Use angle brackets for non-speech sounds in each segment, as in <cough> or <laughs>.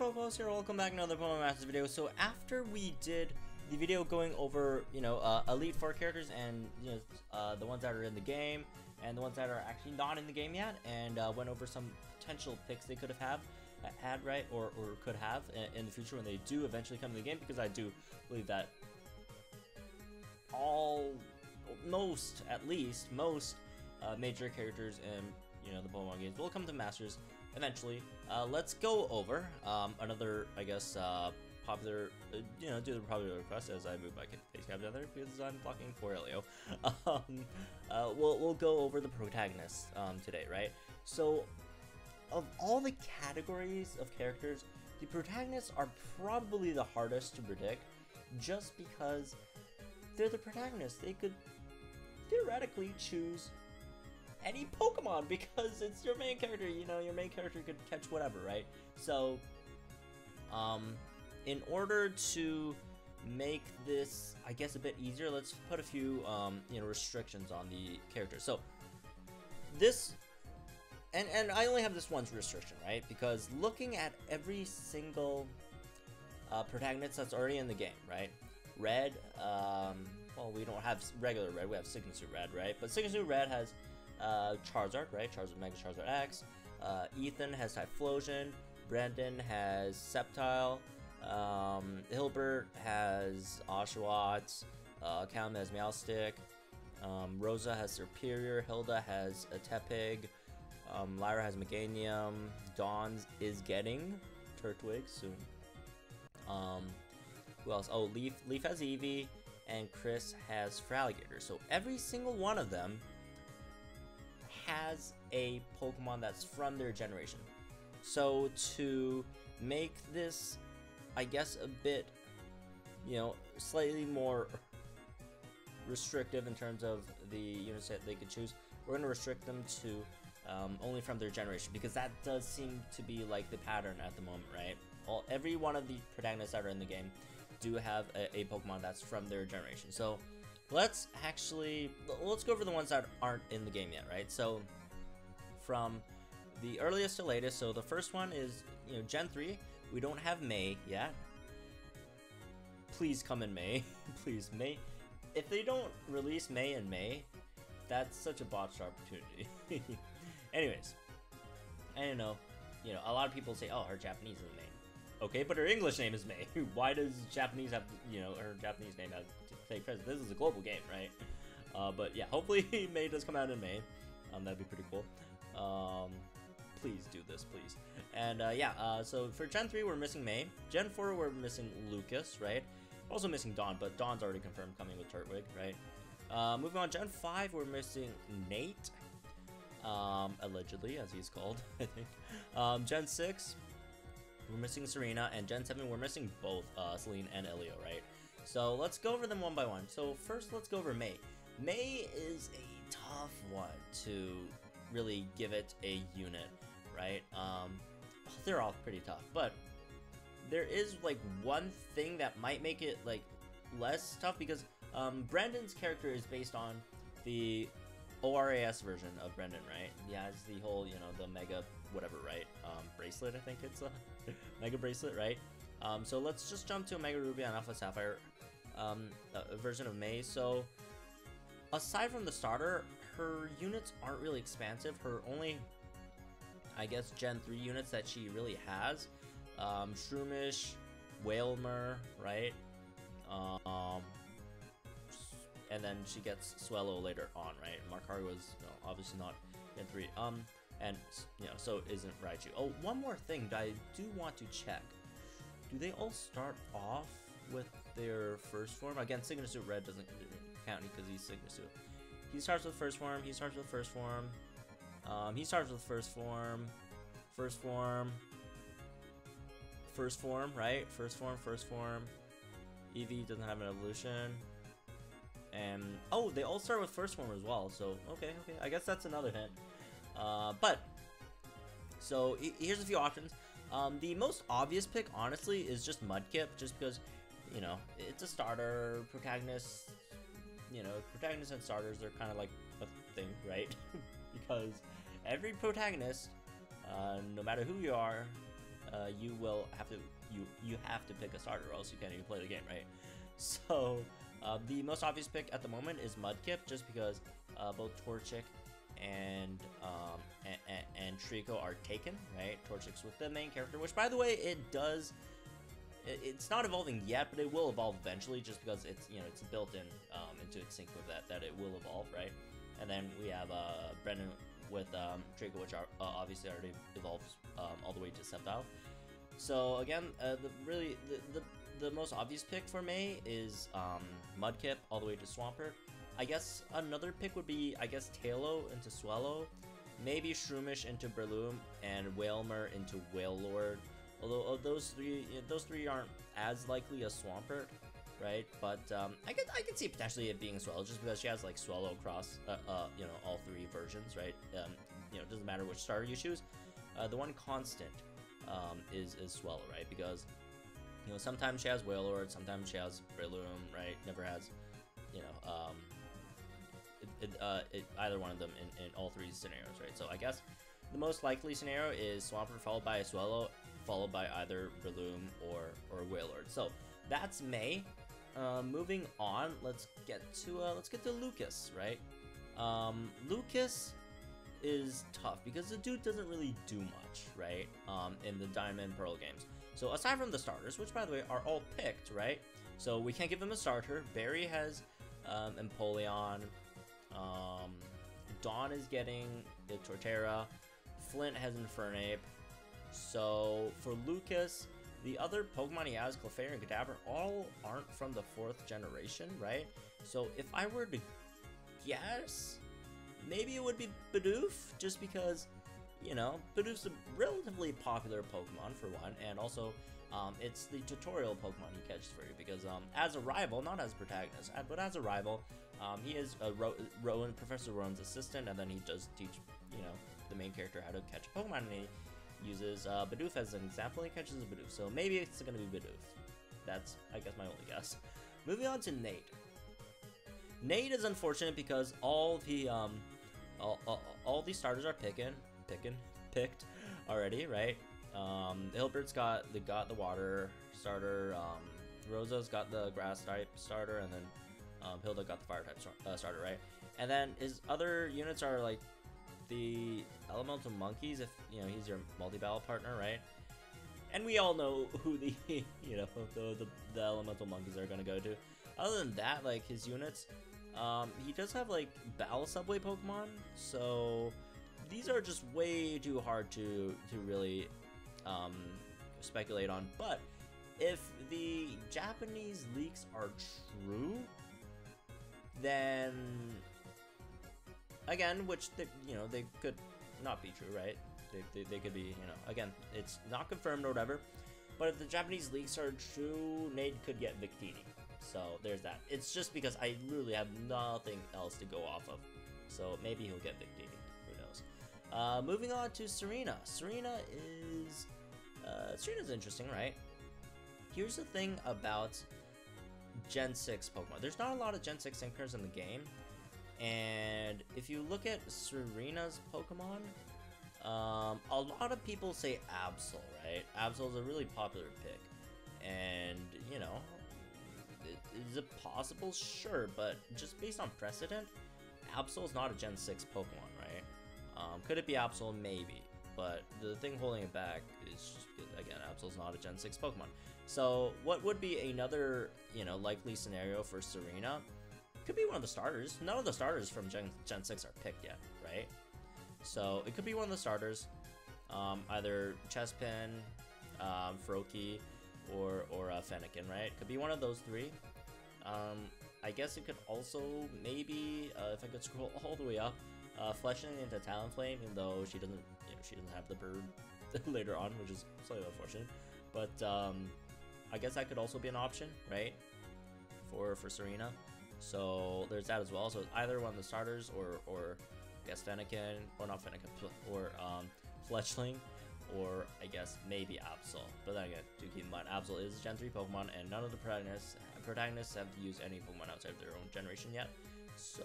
Phobos here, welcome back to another Pokemon Masters video. So after we did the video going over, you know, uh, Elite Four characters and, you know, uh, the ones that are in the game and the ones that are actually not in the game yet, and uh, went over some potential picks they could have had, had right, or, or could have in, in the future when they do eventually come to the game, because I do believe that all, most, at least, most uh, major characters in, you know, the Pokemon games will come to Masters eventually. Uh, let's go over um, another, I guess, uh, popular, uh, you know, do the popular request as I move my face cam down there because I'm talking for Elio. <laughs> um, uh, we'll, we'll go over the protagonists um, today, right? So, of all the categories of characters, the protagonists are probably the hardest to predict just because they're the protagonists. They could theoretically choose any Pokemon because it's your main character. You know, your main character could catch whatever, right? So, um, in order to make this, I guess, a bit easier, let's put a few, um, you know, restrictions on the character. So, this, and, and I only have this one restriction, right? Because looking at every single uh, protagonist that's already in the game, right? Red, um, well, we don't have regular red, we have Sygna Suit Red, right? But Sygna Suit Red has uh, Charizard, right? Charizard Mega Charizard X. Uh, Ethan has Typhlosion. Brendan has Sceptile. Um, Hilbert has Oshawott. Uh, Calem has Meowstic. Um, Rosa has Serperior. Hilda has a Tepig. Um, Lyra has Meganium. Dawn is getting Turtwig soon. Um, who else? Oh, Leaf. Leaf has Eevee, and Kris has Feraligatr. So every single one of them has a Pokemon that's from their generation. So to make this, I guess, a bit, you know, slightly more restrictive in terms of the units that they could choose, we're going to restrict them to um, only from their generation because that does seem to be like the pattern at the moment, right? All every one of the protagonists that are in the game do have a, a Pokemon that's from their generation. So let's actually let's go over the ones that aren't in the game yet, right? So from the earliest to latest, so the first one is you know Gen 3. We don't have May yet. Please come in May, <laughs> please May. If they don't release May in May, that's such a botched opportunity. <laughs> Anyways, I don't know. You know, a lot of people say, "Oh, her Japanese is May." Okay, but her English name is May. <laughs> Why does Japanese have, you know, her Japanese name have to take precedence? This is a global game, right? <laughs> Uh, but yeah, <laughs> hopefully May does come out in May. Um, that'd be pretty cool. Um, please do this, please. And uh, yeah, uh, so for Gen 3, we're missing May. Gen 4, we're missing Lucas, right? Also missing Dawn, but Dawn's already confirmed coming with Turtwig, right? Uh, moving on, Gen 5, we're missing Nate. Um, allegedly, as he's called, I think. Um, Gen 6, we're missing Serena, and Gen 7, we're missing both uh, Selene and Elio, right? So let's go over them one by one. So first, let's go over May. May is a tough one to really give it a unit, right? Um, they're all pretty tough, but there is like one thing that might make it like less tough because um, Brendan's character is based on the ORAS version of Brendan, right? He has the whole, you know, the mega whatever, right? Um, bracelet, I think it's a <laughs> mega bracelet, right? Um, so let's just jump to Omega Ruby and Alpha Sapphire um, version of May. So aside from the starter, her units aren't really expansive. Her only, I guess, Gen 3 units that she really has, um, Shroomish, Wailmer, right? Um, and then she gets Swellow later on, right? Markari was obviously not Gen 3. Um, and, you know, so isn't Raichu. Oh, one more thing that I do want to check. Do they all start off with their first form? Again, Sygna Suit Red doesn't count because he's Sygna Suit. He starts with first form, he starts with first form. Um, he starts with first form, first form, first form, right? First form, first form. Eevee doesn't have an evolution. And, oh, they all start with first form as well, so, okay, okay, I guess that's another hint. Uh, but, so, here's a few options. Um, the most obvious pick, honestly, is just Mudkip, just because, you know, it's a starter, protagonist, you know, protagonists and starters, they're kind of like a thing, right? <laughs> because every protagonist, uh, no matter who you are, uh, you will have to you you have to pick a starter, or else you can't even play the game, right? <laughs> So uh, the most obvious pick at the moment is Mudkip, just because uh, both Torchic and um, and, and, and Treecko are taken, right? Torchic's with the main character, which by the way, it does. It, it's not evolving yet, but it will evolve eventually, just because it's you know it's built in um, into its sync with that that it will evolve, right? And then we have uh, Brendan with um, Treecko, which are, uh, obviously already evolves um, all the way to Sceptile. So again, uh, the really the, the the most obvious pick for May is um, Mudkip all the way to Swampert. I guess another pick would be, I guess, Taillow into Swellow, maybe Shroomish into Breloom, and Wailmer into Wailord. Although uh, those three, those three aren't as likely as Swampert, right? But um, I could, I could see potentially it being Swellow just because she has like Swellow across, uh, uh, you know, all three versions, right? Um, you know, it doesn't matter which starter you choose. Uh, the one constant um, is is Swellow, right? Because you know, sometimes she has Wailord, sometimes she has Breloom, right? Never has, you know, um, uh, it, either one of them in, in all three scenarios, right? So I guess the most likely scenario is Swampert followed by a Swellow, followed by either Breloom or, or Wailord. So that's May. Uh, moving on, let's get to uh, let's get to Lucas, right? Um, Lucas is tough because the dude doesn't really do much, right? Um, in the Diamond Pearl games. So aside from the starters, which by the way are all picked, right? So we can't give him a starter. Barry has um, Empoleon. Um, Dawn is getting the Torterra. Flint has Infernape. So for Lucas, the other Pokemon he has, Clefairy and Kadabra, all aren't from the fourth generation, right? So if I were to guess, maybe it would be Bidoof, just because you know, Bidoof's a relatively popular Pokemon for one, and also um, it's the tutorial Pokemon he catches for you because um, as a rival, not as protagonist, but as a rival, um, he is Ro- Rowan, Professor Rowan's assistant, and then he does teach, you know, the main character how to catch a Pokemon, and he uses uh, Bidoof as an example, and he catches a Bidoof. So maybe it's gonna be Bidoof. That's, I guess, my only guess. <laughs> Moving on to Nate. Nate is unfortunate because all the um, all, all, all these starters are picking picking picked already, right? Um, Hilbert's got the got the water starter. Um, Rosa's got the grass type starter, and then um, Hilda got the fire type uh, starter, right? And then his other units are like the elemental monkeys. If you know he's your multi-battle partner, right? And we all know <laughs> who the you know the, the the elemental monkeys are gonna go to. Other than that, like his units, um, he does have like battle subway Pokemon, so these are just way too hard to to really um, speculate on. But if the Japanese leaks are true, then again, which they, you know they could not be true, right? They, they, they could be, you know, again, it's not confirmed or whatever. But if the Japanese leaks are true, Nate could get Victini. So there's that. It's just because I literally have nothing else to go off of. So maybe he'll get Victini. Who knows? Uh, moving on to Serena. Serena is... Uh, Serena's interesting, right? Here's the thing about Gen 6 Pokemon. There's not a lot of Gen 6 Inkers in the game. And if you look at Serena's Pokemon, um, a lot of people say Absol, right? Absol is a really popular pick. And, you know, is it possible? Sure, but just based on precedent, Absol is not a Gen 6 Pokemon, right? Um, could it be Absol? Maybe. But the thing holding it back is, again, Absol's not a Gen 6 Pokemon. So what would be another, you know, likely scenario for Serena? Could be one of the starters. None of the starters from Gen, Gen 6 are picked yet, right? So it could be one of the starters. Um, either Chespin, um, Froakie, or, or uh, Fennekin, right? Could be one of those three. Um, I guess it could also maybe, uh, if I could <laughs> scroll all the way up, uh, Fletchling into Talonflame, even though she doesn't, you know, she doesn't have the bird <laughs> later on, which is slightly unfortunate. But um, I guess that could also be an option, right? For for Serena. So there's that as well. So either one of the starters, or or I guess Fennekin, or not Fennekin, or um, Fletchling, or I guess maybe Absol. But then again, do keep in mind, Absol is a Gen 3 Pokemon, and none of the protagonists protagonists have used any Pokemon outside of their own generation yet. So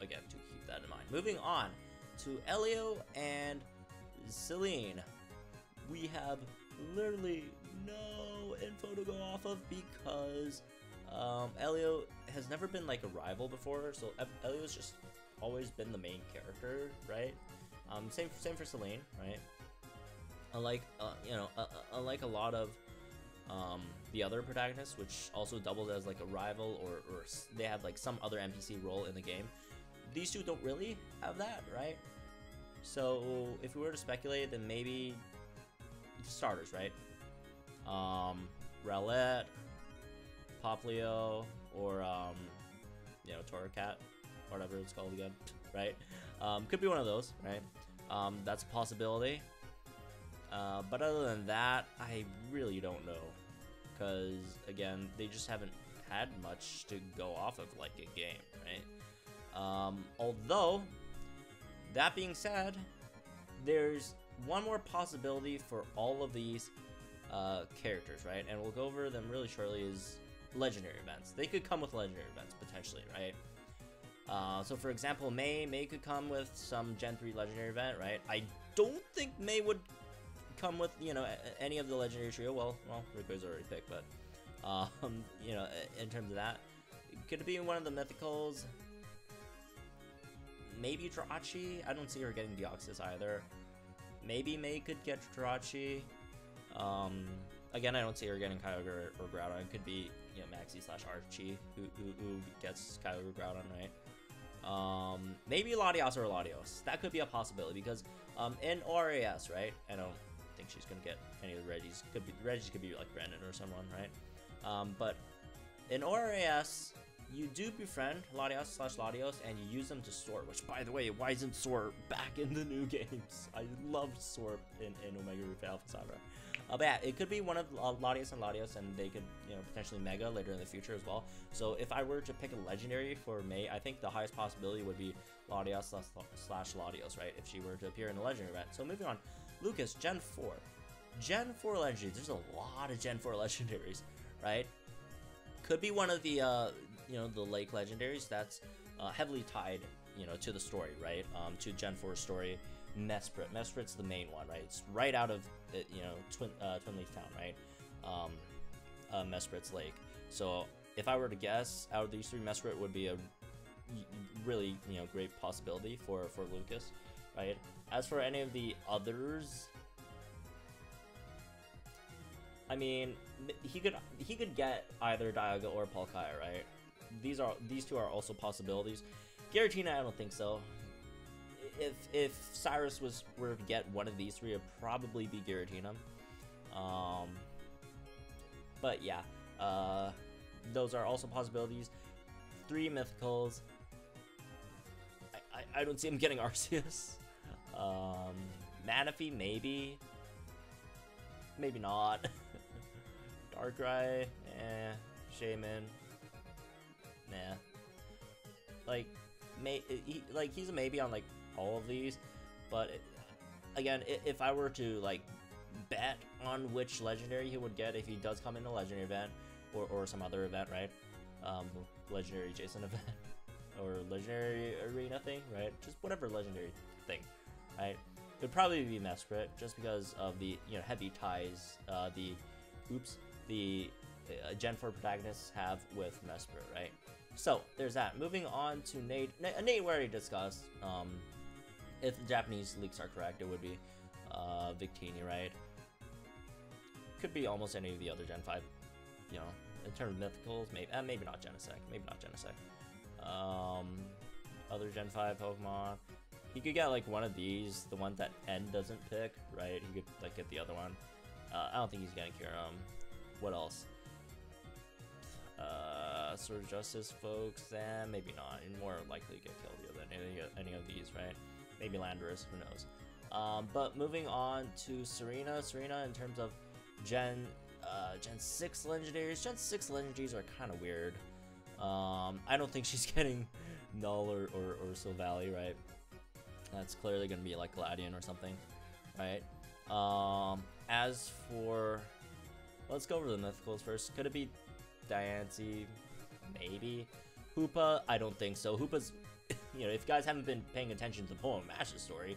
again, to keep that in mind. Moving on to Elio and Celine. We have literally no info to go off of because um, Elio has never been like a rival before, so Elio's just always been the main character, right? Um, same same for Selene, right? Unlike uh, you know, uh, uh, unlike a lot of um, the other protagonists, which also doubled as like a rival or, or they have like some other NPC role in the game. These two don't really have that, right? So if we were to speculate, then maybe starters, right? Um, Rowlet, Popplio, or um, you know, Torracat, whatever it's called again, <laughs> right? Um, could be one of those, right? Um, that's a possibility. Uh, but other than that, I really don't know. Because, again, they just haven't had much to go off of like a game, right? Um, although, that being said, there's one more possibility for all of these uh, characters, right? And we'll go over them really shortly is legendary events. They could come with legendary events, potentially, right? Uh, so for example, May, May could come with some Gen 3 legendary event, right? I don't think May would come with, you know, any of the legendary trio. Well, well, Rico's already picked, but, um, <laughs> you know, in terms of that. Could it be one of the mythicals? Maybe Jirachi? I don't see her getting Deoxys either. Maybe May could get Jirachi. Um, again, I don't see her getting Kyogre or, Groudon. It could be, you know, Maxie slash Archie who, who, who gets Kyogre Groudon, right? Um, maybe Latias or Latios. That could be a possibility because um, in ORAS, right? I don't think she's gonna get any of the Regis. Could be Regis could be like Brandon or someone, right? Um, but in ORAS, you do befriend Latias slash Latios and you use them to soar, which by the way, why isn't soar back in the new <laughs> games? I love soar in, in Omega Ruby Alpha Sapphire. Uh, but yeah, it could be one of uh, and Latios, and they could, you know, potentially Mega later in the future as well. So if I were to pick a Legendary for May, I think the highest possibility would be Latias slash, slash Latios, right? If she were to appear in a Legendary event. So moving on, Lucas, Gen 4. Gen 4 Legendaries, there's a lot of Gen 4 <laughs> Legendaries, right? Could be one of the, uh, you know, the Lake Legendaries that's uh, heavily tied, you know, to the story, right? Um, to Gen 4 story. Mesprit. Mesprit's the main one, right? It's right out of, the, you know, Twin, uh, Twin Leaf Town, right? Um, uh, Mesprit's Lake. So if I were to guess, out of these three, Mesprit would be a really, you know, great possibility for, for Lucas, right? As for any of the others, I mean, he could he could get either Dialga or Palkia, right? These are these two are also possibilities. Giratina, I don't think so if if Cyrus was were to get one of these three, it'd probably be Giratina. Um, but yeah, uh, those are also possibilities. Three mythicals. I, I, I don't see him getting <laughs> Arceus. Um, Manaphy, maybe. Maybe not. <laughs> Darkrai, eh. Shaymin, nah. Like, may he, like he's a maybe on like all of these, but it, again, if I were to like bet on which legendary he would get if he does come in a legendary event or, or some other event, right? Um, legendary Jason <laughs> event or legendary arena thing, right? Just whatever legendary thing, right? It would probably be Mesprit just because of the you know heavy ties uh, the oops the uh, Gen 4 protagonists have with Mesprit, right? So there's that. Moving on to Nate. Nate, Nate we already discussed. Um, if the Japanese leaks are correct, it would be uh, Victini, right? Could be almost any of the other Gen 5, you know, in terms of mythicals, maybe, uh, maybe not Genesect, maybe not Genesect. Um, other Gen 5 Pokemon. He could get like one of these, the one that N doesn't pick, right? He could like get the other one. Uh, I don't think he's getting him. What else? Uh, Sword of Justice folks, and maybe not. And more likely to get killed than any, any of these, right? Maybe Landorus, who knows. Um, but moving on to Serena. Serena, in terms of Gen uh, Gen 6 legendaries, Gen 6 legendaries are kind of weird. Um, I don't think <laughs> she's getting Null or, or, or Silvally, right? That's clearly going to be like Gladion or something, right? Um, as for... Let's go over the mythicals first. Could it be Diancie? Maybe. Hoopa? I don't think so. Hoopa's you know, if you guys haven't been paying attention to the Poem Mash's story,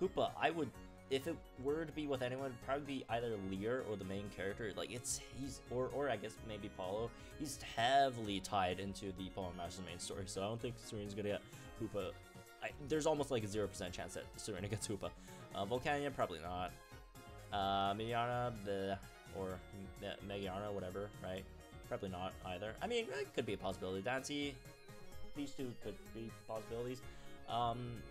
Hoopa, I would if it were to be with anyone, probably be either Lear or the main character. Like it's he's or or I guess maybe Paulo. He's heavily tied into the Pokemon Masters main story, so I don't think Serena's gonna get Hoopa. I, there's almost like a zero percent chance that Serena <laughs> gets Hoopa. Uh, Volcanion probably not. Uh, Mediana, the or Megiana, whatever, right? Probably not either. I mean, it could be a possibility. Diancie, these two could be possibilities. Um,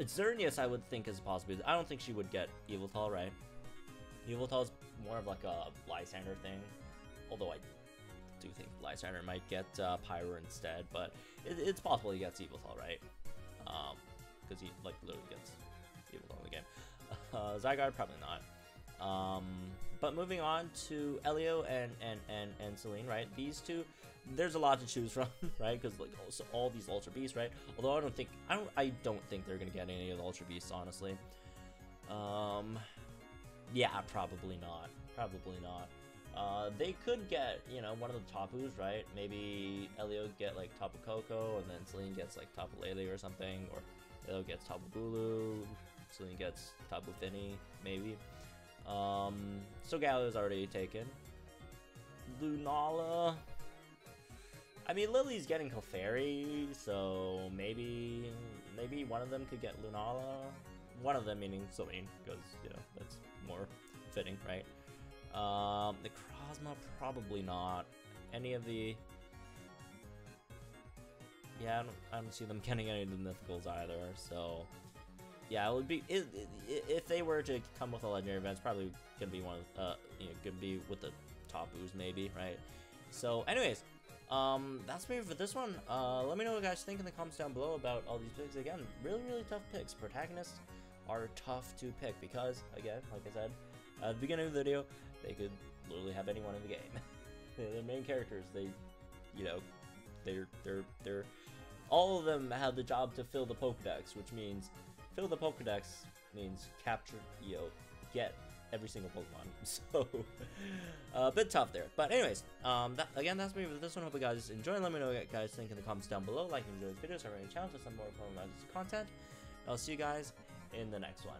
Xerneas, I would think is a possibility. I don't think she would get Yveltal, right? Yveltal is more of like a Lysander thing, although I do think Lysander might get uh, Pyroar instead, but it, it's possible he gets Yveltal, right? Um, because he like literally gets Yveltal in the game. <laughs> Uh, Zygarde, probably not. Um, but moving on to Elio and, and, and, and Selene, right? These two, there's a lot to choose from, <laughs> right? Because like also all these Ultra Beasts, right? Although I don't think I don't I don't think they're gonna get any of the Ultra Beasts, honestly. Um, yeah, probably not. Probably not. Uh, they could get, you know, one of the Tapus, right? Maybe Elio get like Tapu and then Selene gets like Tapu Lele or something, or Elio gets Tapu Bulu, Selene gets Tapu maybe. Um, so is already taken. Lunala. I mean, Lillie's getting Clefairy, so maybe maybe one of them could get Lunala. One of them meaning Selene, because, you know, that's more fitting, right? Um, the Necrozma, probably not. Any of the... Yeah, I don't, I don't see them getting any of the Mythicals either, so... Yeah, it would be it, it, if they were to come with a legendary event, it's probably gonna be one of uh you know gonna be with the top ooze maybe right. So, anyways, um, that's me for this one. Uh, let me know what you guys think in the comments down below about all these picks. Again, really really tough picks. Protagonists are tough to pick because again, like I said at the beginning of the video, they could literally have anyone in the game. <laughs> the main characters, they, you know, they're they're they're all of them have the job to fill the Pokedex, which means fill the Pokedex means capture, you know, get every single Pokemon. <laughs> So, uh, a bit tough there. But anyways, um, that, again, that's me for this one. Hope you guys enjoy. Let me know what you guys think in the comments down below. Like and enjoy the videos. I already channel for some more Pokemon content. I'll see you guys in the next one.